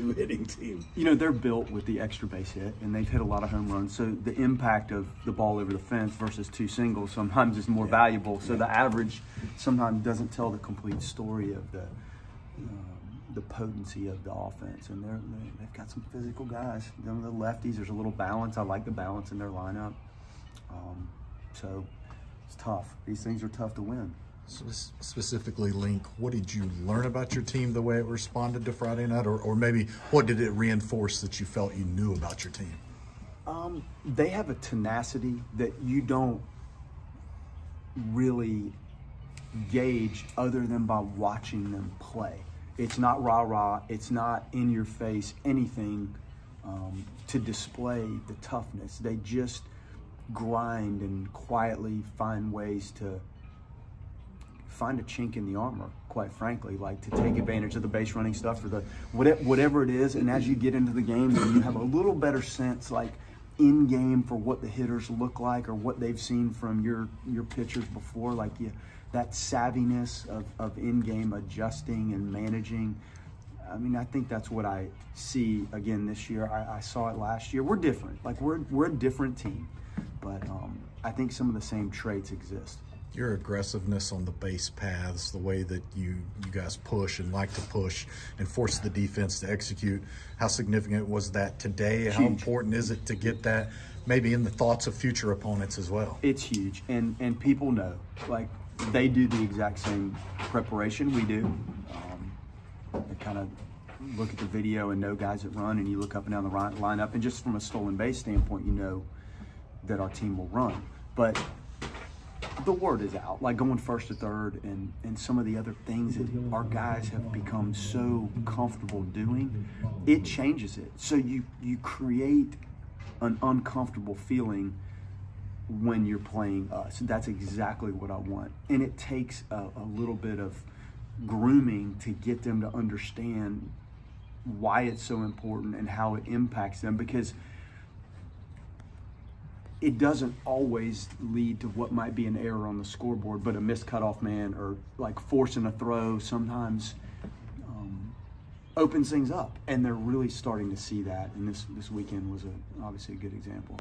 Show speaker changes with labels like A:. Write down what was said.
A: two hitting team.
B: You know, they're built with the extra base hit, and they've hit a lot of home runs. So the impact of the ball over the fence versus two singles sometimes is more yeah. valuable. So yeah. the average sometimes doesn't tell the complete story of the um, the potency of the offense. And they're they've got some physical guys. Know, the lefties, there's a little balance. I like the balance in their lineup. Um, so it's tough. These things are tough to win
A: specifically link what did you learn about your team the way it responded to friday night? Or, or maybe what did it reinforce that you felt you knew about your team?
B: Um, they have a tenacity that you don't really gauge other than by watching them play. It's not rah-rah. It's not in your face anything um, to display the toughness. They just grind and quietly find ways to find a chink in the armor, quite frankly, like to take advantage of the base running stuff or the whatever it is. And as you get into the game, then you have a little better sense, like in game, for what the hitters look like or what they've seen from your your pitchers before. Like you, that savviness of, of in game adjusting and managing. I mean, I think that's what I see again this year. I, I saw it last year. We're different. Like we're we're a different team, but um, I think some of the same traits exist
A: your aggressiveness on the base paths, the way that you you guys push and like to push and force the defense to execute. How significant was that today?
B: Huge.
A: How important is it to get that maybe in the thoughts of future opponents as well?
B: It's huge, and and people know like they do the exact same preparation we do. Um, they kind of look at the video and know guys that run, and you look up and down the lineup, and just from a stolen base standpoint, you know that our team will run. But the word is out, like going first to third and, and some of the other things that our guys have become so comfortable doing, it changes it. So you, you create an uncomfortable feeling when you're playing us. That's exactly what I want. And it takes a, a little bit of grooming to get them to understand why it's so important and how it impacts them because – it doesn't always lead to what might be an error on the scoreboard, but a missed cutoff man or like forcing a throw sometimes um, opens things up. And they're really starting to see that. And this, this weekend was a, obviously a good example.